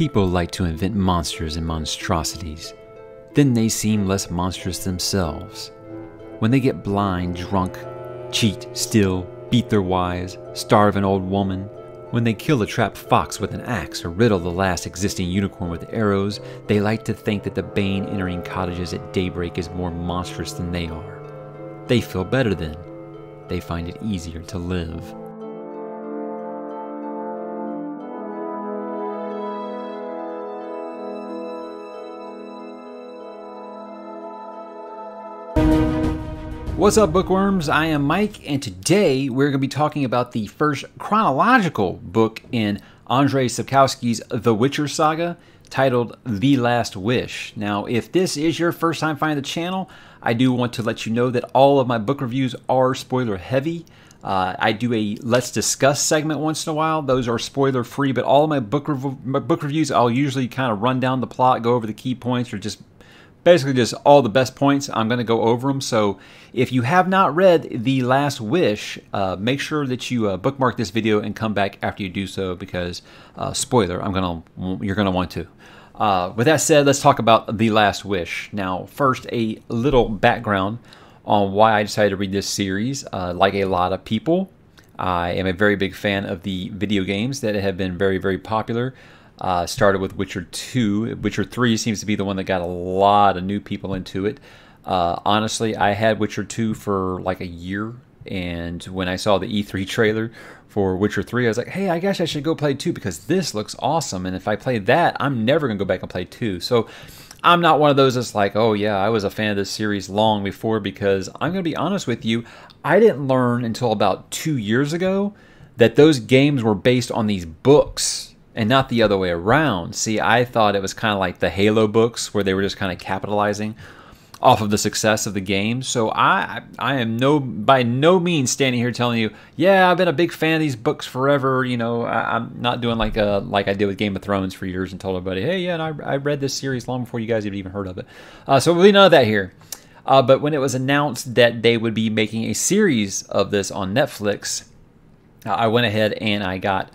People like to invent monsters and monstrosities. Then they seem less monstrous themselves. When they get blind, drunk, cheat, steal, beat their wives, starve an old woman, when they kill a trapped fox with an axe or riddle the last existing unicorn with arrows, they like to think that the bane entering cottages at daybreak is more monstrous than they are. They feel better then. They find it easier to live. What's up, bookworms? I am Mike, and today we're going to be talking about the first chronological book in Andrzej Sapkowski's The Witcher saga, titled The Last Wish. Now, if this is your first time finding the channel, I do want to let you know that all of my book reviews are spoiler heavy. Uh, I do a Let's Discuss segment once in a while. Those are spoiler free, but all of my book, my book reviews, I'll usually kind of run down the plot, go over the key points, or just basically just all the best points. I'm going to go over them. So if you have not read The Last Wish, uh, make sure that you uh, bookmark this video and come back after you do so because uh, spoiler, I'm going to you're going to want to. Uh, with that said, let's talk about The Last Wish. Now, first, a little background on why I decided to read this series. Uh, like a lot of people, I am a very big fan of the video games that have been very, very popular. Uh, started with Witcher 2. Witcher 3 seems to be the one that got a lot of new people into it. Uh, honestly, I had Witcher 2 for like a year, and when I saw the E3 trailer for Witcher 3, I was like, hey, I guess I should go play 2 because this looks awesome. And if I play that, I'm never going to go back and play 2. So I'm not one of those that's like, oh, yeah, I was a fan of this series long before because I'm going to be honest with you, I didn't learn until about two years ago that those games were based on these books and not the other way around. See, I thought it was kind of like the Halo books where they were just kind of capitalizing off of the success of the game. So I I am no by no means standing here telling you, yeah, I've been a big fan of these books forever. You know, I, am not doing like a like I did with Game of Thrones for years and told everybody, hey, yeah, and I, I read this series long before you guys had even heard of it. Uh, so really none of that here. Uh, but when it was announced that they would be making a series of this on Netflix, I went ahead and I got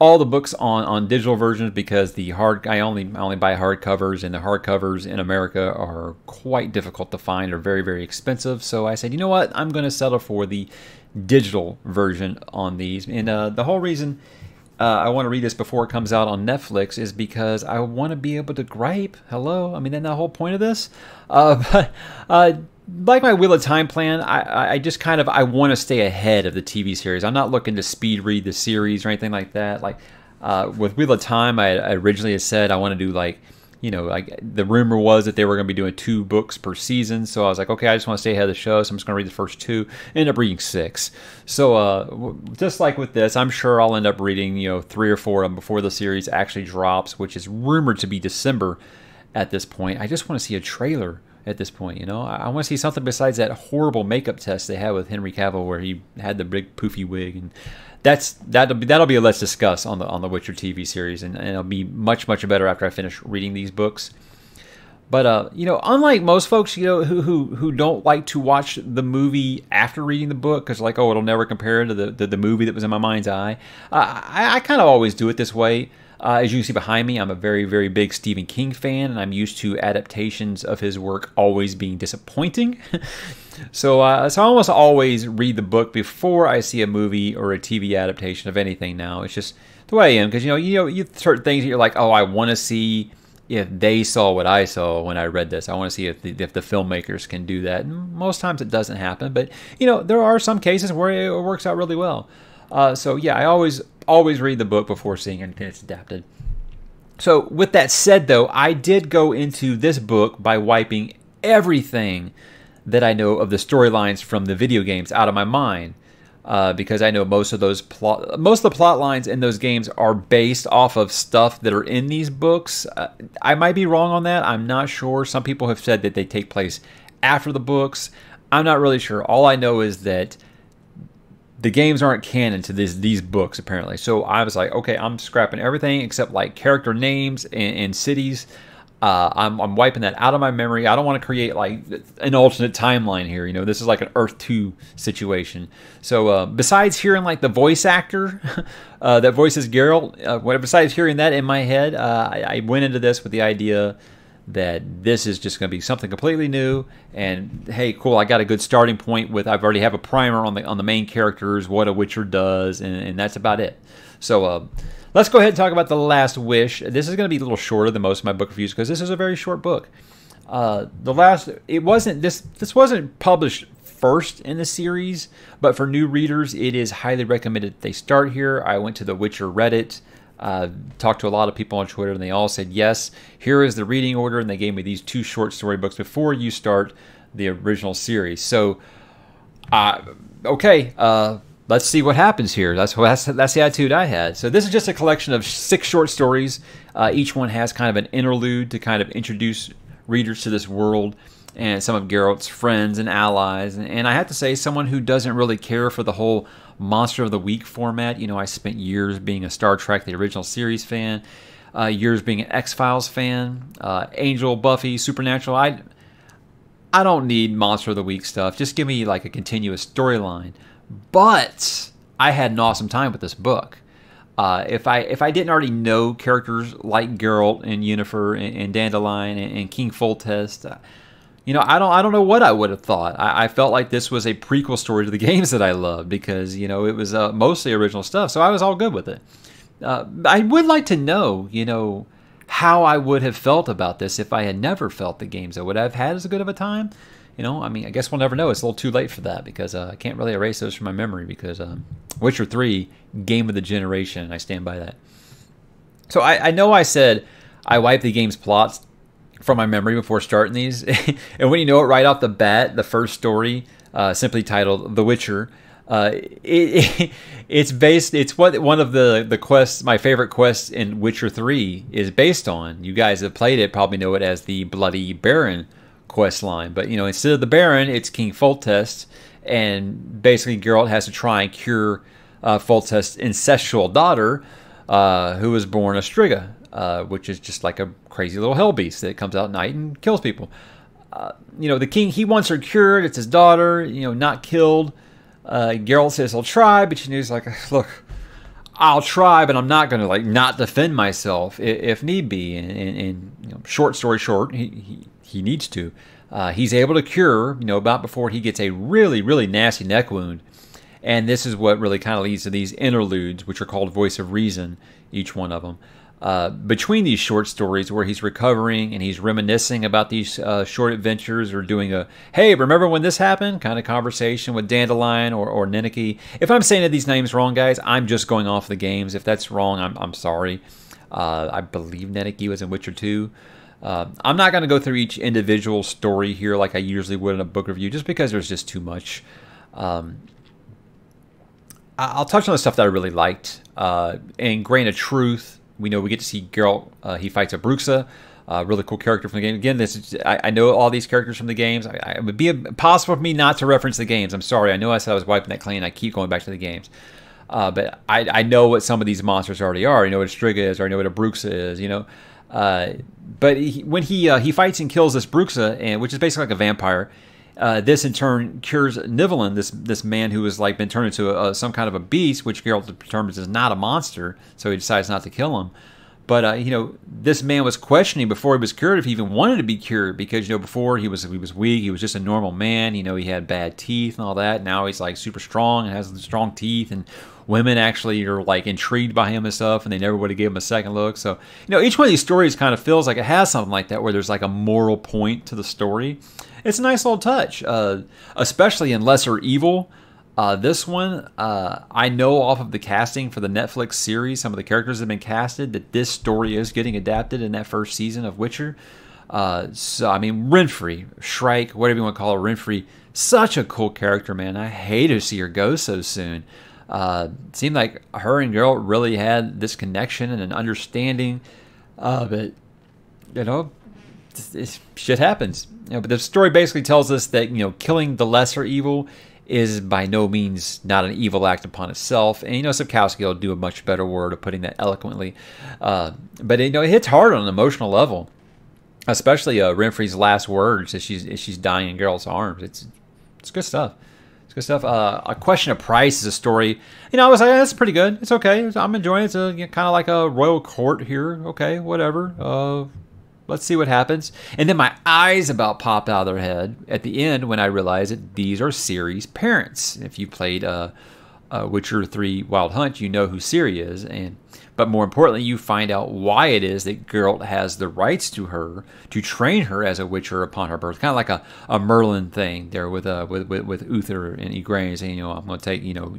all the books on, on digital versions because the hard I only I only buy hardcovers and the hardcovers in America are quite difficult to find or very very expensive. So I said, you know what, I'm going to settle for the digital version on these. And uh, the whole reason uh, I want to read this before it comes out on Netflix is because I want to be able to gripe. Hello, I mean, that's the whole point of this. Uh, but uh, like my Wheel of Time plan, I, I just kind of I want to stay ahead of the TV series. I'm not looking to speed read the series or anything like that. Like uh, with Wheel of Time, I, I originally said I want to do like you know like the rumor was that they were going to be doing two books per season. So I was like, okay, I just want to stay ahead of the show, so I'm just going to read the first two. End up reading six. So uh, just like with this, I'm sure I'll end up reading you know three or four of them before the series actually drops, which is rumored to be December at this point. I just want to see a trailer at this point. You know, I, I want to see something besides that horrible makeup test they had with Henry Cavill, where he had the big poofy wig, and that's that'll be that'll be a let's discuss on the on the Witcher TV series, and, and it'll be much much better after I finish reading these books. But uh, you know, unlike most folks, you know, who who who don't like to watch the movie after reading the book because like, oh, it'll never compare to the, the, the movie that was in my mind's eye. Uh, I I kind of always do it this way. Uh, as you can see behind me, I'm a very, very big Stephen King fan, and I'm used to adaptations of his work always being disappointing. so, uh, so I almost always read the book before I see a movie or a TV adaptation of anything. Now, it's just the way I am because you know, you know, you certain things that you're like, oh, I want to see if they saw what I saw when I read this. I want to see if the, if the filmmakers can do that. And most times it doesn't happen, but you know, there are some cases where it works out really well. Uh, so yeah, I always always read the book before seeing anything that's adapted. So with that said, though, I did go into this book by wiping everything that I know of the storylines from the video games out of my mind. Uh, because I know most of those plot, most of the plot lines in those games are based off of stuff that are in these books. Uh, I might be wrong on that. I'm not sure. Some people have said that they take place after the books. I'm not really sure. All I know is that the games aren't canon to this, these books apparently. So I was like, okay, I'm scrapping everything except like character names and, and cities. Uh, I'm, I'm wiping that out of my memory. I don't want to create like an alternate timeline here. You know, this is like an Earth 2 situation. So uh, besides hearing like the voice actor uh, that voices Geralt, uh, besides hearing that in my head, uh, I, I, went into this with the idea that this is just going to be something completely new. And hey, cool! I got a good starting point with I've already have a primer on the on the main characters, what a Witcher does, and, and that's about it. So uh, let's go ahead and talk about the Last Wish. This is going to be a little shorter than most of my book reviews because this is a very short book. Uh, the last it wasn't this this wasn't published first in the series, but for new readers, it is highly recommended they start here. I went to the Witcher Reddit. Uh, talked to a lot of people on Twitter, and they all said, Yes, here is the reading order. And they gave me these two short story books before you start the original series. So, uh, okay, uh, let's see what happens here. That's, that's, that's the attitude I had. So, this is just a collection of six short stories. Uh, each one has kind of an interlude to kind of introduce readers to this world and some of Geralt's friends and allies. And, and I have to say, someone who doesn't really care for the whole Monster of the Week format. You know, I spent years being a Star Trek, the original series fan, uh, years being an X Files fan, uh, Angel, Buffy, Supernatural. I, I don't need Monster of the Week stuff. Just give me like a continuous storyline. But I had an awesome time with this book. Uh, if I if I didn't already know characters like Geralt and Yennefer and, and Dandelion and, and King Foltest, uh, you know, I don't I don't know what I would have thought. I, I, felt like this was a prequel story to the games that I loved because you know it was uh, mostly original stuff, so I was all good with it. Uh, I would like to know, you know, how I would have felt about this if I had never felt the games. I would have had as good of a time. You know, I mean, I guess we'll never know. It's a little too late for that because uh, I can't really erase those from my memory because um, Witcher 3, game of the generation, I stand by that. So I, I know I said I wiped the game's plots from my memory before starting these. and when you know it right off the bat, the first story, uh, simply titled "The Witcher," uh, it, it, it's based. It's what one of the the quests, my favorite quests in Witcher Three, is based on. You guys have played it, probably know it as the Bloody Baron quest line. But you know, instead of the Baron, it's King Foltest, and basically Geralt has to try and cure uh, Foltest's incestual daughter, uh, who was born a Striga uh, which is just like a crazy little hell beast that comes out at night and kills people. Uh, you know, the king, he wants her cured. It's his daughter, you know, not killed. Uh, Geralt says he'll try, but he's like, look, I'll try, but I'm not going to like not defend myself if, if need be. And, and, and you know, short story short, he, he, he needs to. Uh, he's able to cure, you know, about before he gets a really, really nasty neck wound. And this is what really kind of leads to these interludes, which are called Voice of Reason, each one of them uh, between these short stories where he's recovering and he's reminiscing about these uh, short adventures or doing a hey remember when this happened? kind of conversation with dandelion or, or if i'm saying these names wrong guys i'm just going off the games. If that's wrong i'm, I'm sorry. Uh, i believe Nenneke was in witcher 2 uh, i'm not going to go through each individual story here like i usually would in a book review just because there's just too much. Um, I'll touch on the stuff that I really liked. Uh, and Grain of Truth we know we get to see Geralt. Uh, he fights a Bruxa, uh, really cool character from the game. Again, this is, I, I, know all these characters from the games. I, I, it would be impossible for me not to reference the games. I'm sorry. I know I said I was wiping that clean. I keep going back to the games. Uh, but I, know what some of these monsters already are. I know what a Striga is, or I know what a Bruxa is. You know, uh, but he, when he uh, he fights and kills this Bruxa, and which is basically like a vampire, uh, this in turn cures Nivellen, this this man who has like been turned into a, a, some kind of a beast, which Geralt determines is not a monster, so he decides not to kill him. But uh, you know, this man was questioning before he was cured if he even wanted to be cured because you know before he was he was weak, he was just a normal man. You know, he had bad teeth and all that. Now he's like super strong and has strong teeth, and women actually are like intrigued by him and stuff, and they never would have given him a second look. So you know, each one of these stories kind of feels like it has something like that, where there's like a moral point to the story. It's a nice little touch, uh, especially in Lesser Evil. Uh, this one, uh, I know off of the casting for the Netflix series, some of the characters have been casted, that this story is getting adapted in that first season of Witcher. Uh, so, I mean, Renfri, Shrike, whatever you want to call her, Renfri, such a cool character, man. I hate to see her go so soon. Uh, seemed like her and Geralt really had this connection and an understanding. Uh, but, you know, shit happens. You know, but the story basically tells us that, you know, killing the lesser evil is by no means not an evil act upon itself. And you know, Sapkowski will do a much better word of putting that eloquently. Uh, but you know, it hits hard on an emotional level. especially uh, Renfri's last words as she's as she's dying in Geralt's arms. It's it's good stuff. It's good stuff. Uh, a question of price is a story. You know, I was like, that's pretty good. It's okay. I'm enjoying it. It's a, you know, kind of like a royal court here. Okay, whatever. Uh, let's see what happens. And then my eyes about popped out of their head at the end when I realized that these are Ciri's parents. If you played uh, uh, Witcher 3 Wild Hunt, you know who Ciri is. And but more importantly, you find out why it is that Geralt has the rights to her to train her as a Witcher upon her birth. Kind of like a, a Merlin thing there with uh with with, with Uther and Igraine saying, you know, I'm going to take, you know,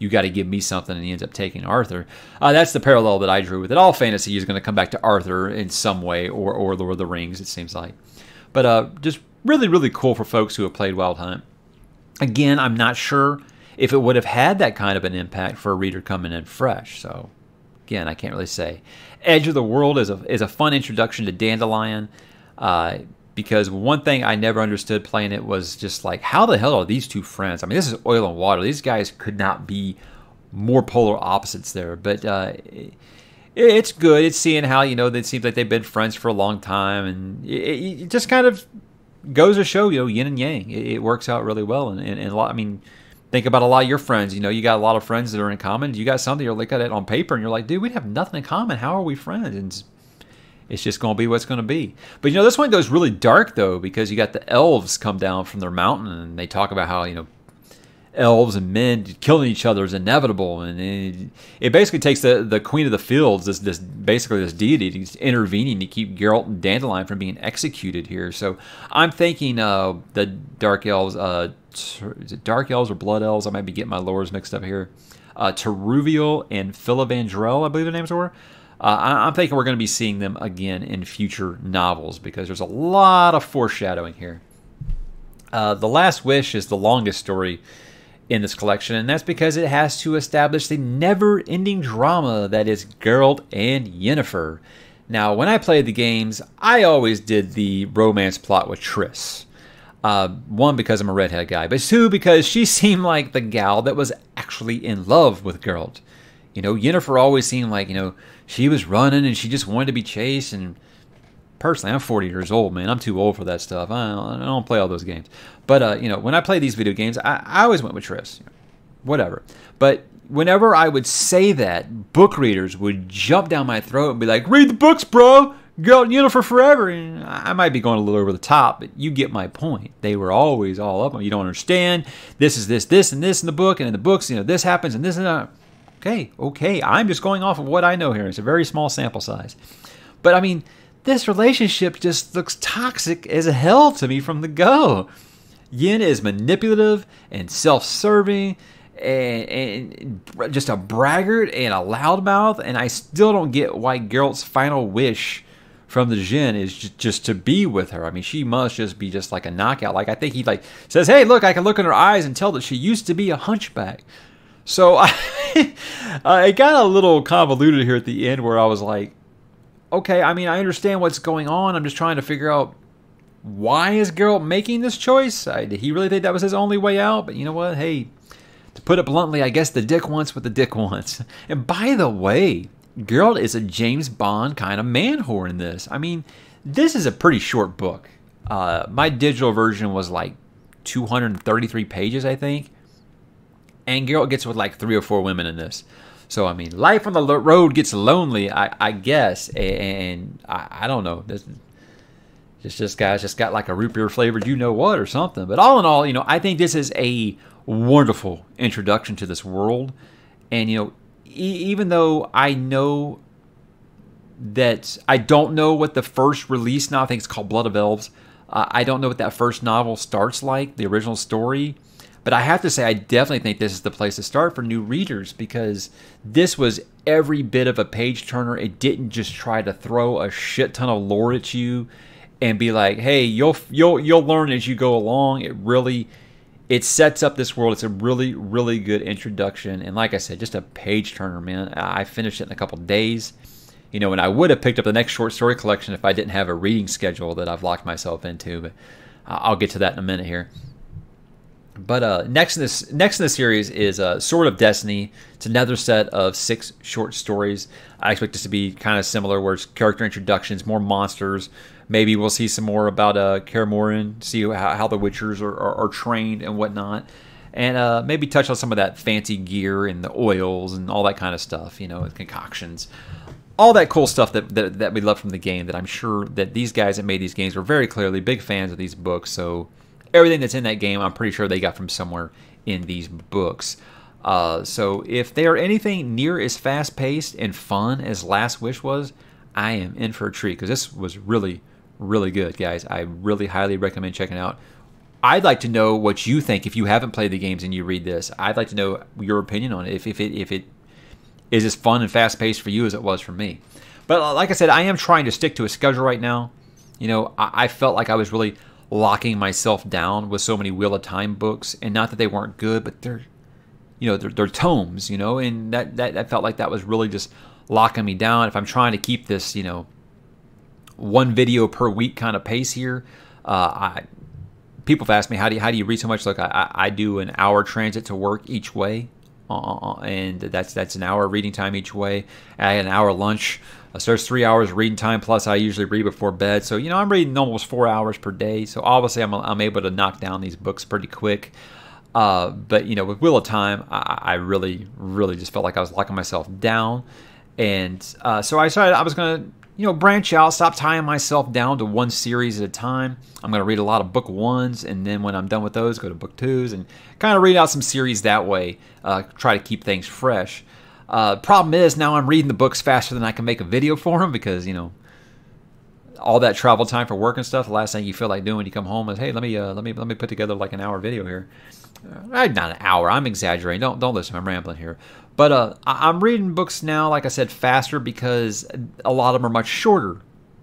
you got to give me something, and he ends up taking Arthur. Uh, that's the parallel that I drew with it. All fantasy is going to come back to Arthur in some way, or or Lord of the Rings. It seems like, but uh, just really really cool for folks who have played Wild Hunt. Again, I'm not sure if it would have had that kind of an impact for a reader coming in fresh. So again, I can't really say. Edge of the World is a is a fun introduction to Dandelion. Uh, because one thing I never understood playing it was just like, how the hell are these two friends? I mean, this is oil and water. These guys could not be more polar opposites there. But uh, it, it's good. It's seeing how, you know, it seems like they've been friends for a long time. And it, it just kind of goes to show, you know, yin and yang. It, it works out really well. And, and, and, a lot, I mean, think about a lot of your friends. You know, you got a lot of friends that are in common. You got something, you're looking at it on paper and you're like, dude, we have nothing in common. How are we friends? And it's just going to be what's going to be. But you know, this one goes really dark though because you got the elves come down from their mountain and they talk about how you know elves and men killing each other is inevitable, and it, it basically takes the the queen of the fields, this this basically this deity, intervening to keep Geralt and Dandelion from being executed here. So I'm thinking uh, the dark elves, uh, is it dark elves or blood elves? I might be getting my lores mixed up here. Uh, Toruviel and Filavandrel, I believe their names were. Uh, I'm thinking we're going to be seeing them again in future novels because there's a lot of foreshadowing here. Uh, the Last Wish is the longest story in this collection, and that's because it has to establish the never ending drama that is Geralt and Yennefer. Now, when I played the games, I always did the romance plot with Triss. Uh, one, because I'm a redhead guy, but two, because she seemed like the gal that was actually in love with Geralt. You know, Yennefer always seemed like, you know, she was running and she just wanted to be chased. And personally, I'm 40 years old, man. I'm too old for that stuff. I don't, I don't play all those games. But, uh, you know, when I play these video games, I, I always went with Triss. Whatever. But whenever I would say that, book readers would jump down my throat and be like, read the books, bro. Go Yennefer forever. And I might be going a little over the top, but you get my point. They were always all up. You don't understand. This is this, this, and this in the book, and in the books, you know, this happens and this and that. Okay, okay. I'm just going off of what I know here. It's a very small sample size. But I mean, this relationship just looks toxic as hell to me from the go. Yen is manipulative and self serving and, and, just a braggart and a loudmouth. And I still don't get why Geralt's final wish from the Djinn is just to be with her. I mean, she must just be just like a knockout. Like, I think he like says, Hey, look, I can look in her eyes and tell that she used to be a hunchback. So I, it got a little convoluted here at the end where I was like, okay, I mean, I understand what's going on. I'm just trying to figure out why is Geralt making this choice? I, did he really think that was his only way out? But you know what? Hey, to put it bluntly, I guess the dick wants what the dick wants. And by the way, Geralt is a James Bond kind of man whore in this. I mean, this is a pretty short book. Uh, my digital version was like 233 pages, I think and Geralt gets with like three or four women in this. So I mean, life on the road gets lonely, I, I guess, and I, I don't know. This, this just guys just got like a root beer flavored you know what or something. But all in all, you know, I think this is a wonderful introduction to this world, and you know, e- even though I know that I don't know what the first release now, I think it's called Blood of Elves. Uh, I don't know what that first novel starts like, the original story. But I have to say, I definitely think this is the place to start for new readers because this was every bit of a page turner. It didn't just try to throw a shit ton of lore at you and be like, "Hey, you'll you'll you'll learn as you go along." It really it sets up this world. It's a really really good introduction, and like I said, just a page turner, man. I finished it in a couple days. You know, and I would have picked up the next short story collection if I didn't have a reading schedule that I've locked myself into. But I'll get to that in a minute here. But uh, next in this next in the series is uh, Sword of Destiny. It's another set of six short stories. I expect this to be kind of similar, where it's character introductions, more monsters. Maybe we'll see some more about uh, Kaer Morhen, see how, how the Witchers are, are, are, trained and whatnot, and uh, maybe touch on some of that fancy gear and the oils and all that kind of stuff. You know, concoctions all that cool stuff that, that, that we love from the game that I'm sure that these guys that made these games were very clearly big fans of these books. So everything that's in that game, I'm pretty sure they got from somewhere in these books. Uh, so if they are anything near as fast paced and fun as Last Wish was, I am in for a treat because this was really, really good, guys. I really highly recommend checking out. I'd like to know what you think if you haven't played the games and you read this. I'd like to know your opinion on it. If, if it if it is as fun and fast paced for you as it was for me. But uh, like I said, I am trying to stick to a schedule right now. You know, I, I felt like I was really locking myself down with so many Wheel of Time books, and not that they weren't good, but they're, you know, they're, they're tomes, you know, and that, that that felt like that was really just locking me down. If I'm trying to keep this, you know, one video per week kind of pace here, uh, I people have asked me how do you, how do you read so much? Look, I, I do an hour transit to work each way and that's that's an hour reading time each way. I had an hour lunch. So there's three hours reading time plus I usually read before bed. So you know I'm reading almost four hours per day. So obviously I'm I'm able to knock down these books pretty quick. Uh, but you know with Wheel of Time I, I, really really just felt like I was locking myself down, and uh, so I decided I was gonna you know, branch out, stop tying myself down to one series at a time. I'm going to read a lot of book ones, and then when I'm done with those, go to book twos and kind of read out some series that way. Uh, try to keep things fresh. Uh, problem is now I'm reading the books faster than I can make a video for them because you know all that travel time for work and stuff. The last thing you feel like doing when you come home is, hey, let me uh, let me let me put together like an hour video here. Uh, not an hour. I'm exaggerating. Don't don't listen. I'm rambling here. But uh, I'm reading books now, like I said, faster because a lot of them are much shorter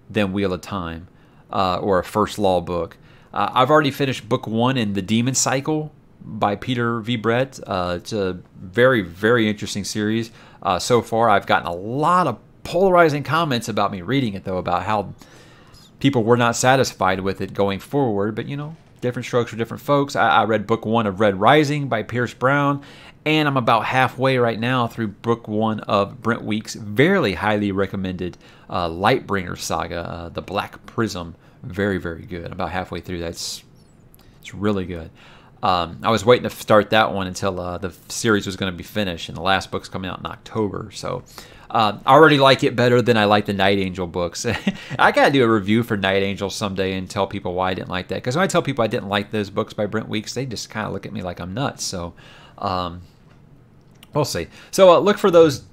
than Wheel of Time uh, or a First Law book. Uh, I've already finished book one in The Demon Cycle by Peter V. Brett. Uh, it's a very, very interesting series. Uh, so far, I've gotten a lot of polarizing comments about me reading it, though, about how people were not satisfied with it going forward. But, you know, different strokes for different folks. I, I, read book one of Red Rising by Pierce Brown, and I'm about halfway right now through book one of Brent Weeks' very highly recommended uh, Lightbringer saga, uh, The Black Prism. Very, very good. About halfway through. That's it's really good. Um, I was waiting to start that one until uh, the series was going to be finished, and the last book's coming out in October. So uh, I already like it better than I like the Night Angel books. I gotta do a review for Night Angel someday and tell people why I didn't like that. Because when I tell people I didn't like those books by Brent Weeks, they just kind of look at me like I'm nuts. So um, we'll see. So uh, look for those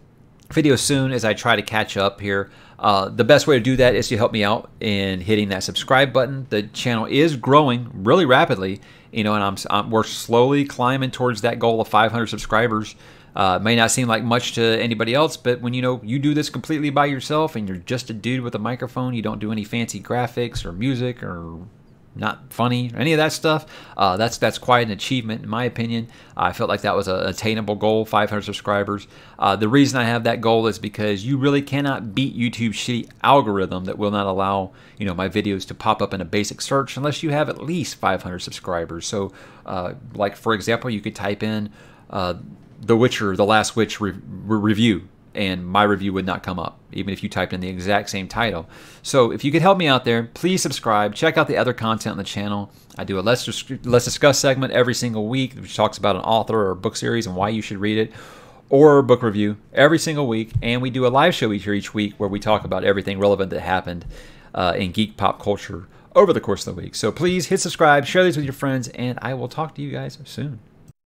videos soon as I try to catch up here. Uh, the best way to do that is to help me out in hitting that subscribe button. The channel is growing really rapidly, you know, and I'm, I'm we're slowly climbing towards that goal of 500 subscribers. Uh, may not seem like much to anybody else, but when you know you do this completely by yourself and you're just a dude with a microphone, you don't do any fancy graphics or music or not funny or any of that stuff. Uh, that's that's quite an achievement in my opinion. I felt like that was an attainable goal, 500 subscribers. Uh, the reason I have that goal is because you really cannot beat YouTube's shitty algorithm that will not allow you know my videos to pop up in a basic search unless you have at least 500 subscribers. So, uh, like for example, you could type in uh, the Witcher, The Last Witch re- re- review, and my review would not come up, even if you typed in the exact same title. So if you could help me out there, please subscribe. Check out the other content on the channel. I do a Let's, Let's Discuss segment every single week, which talks about an author or book series and why you should read it, or book review every single week. And we do a live show each, each week where we talk about everything relevant that happened uh, in geek pop culture over the course of the week. So please hit subscribe, share these with your friends, and I will talk to you guys soon.